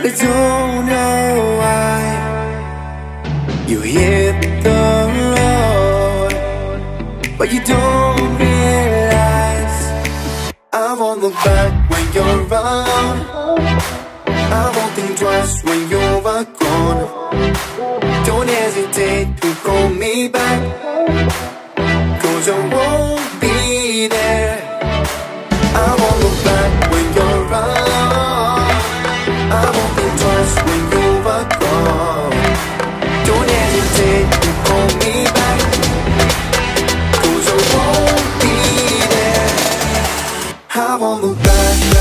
But I don't know why. You hit the road But you don't realize I won't look back when you're around I won't think twice when I won't the back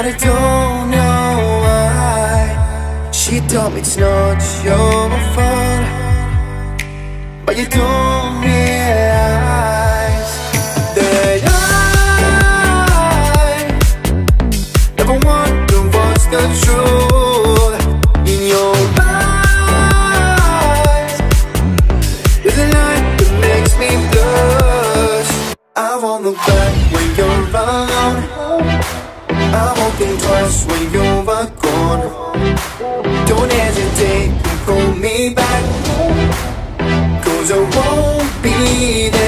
And I don't know why. She told me it's not your fault But you don't realize That I Never wonder what's the truth In your eyes. There's a light that makes me blush. I want the back when you're alone just when you're gone. Don't hesitate, call me back. Cause I won't be there.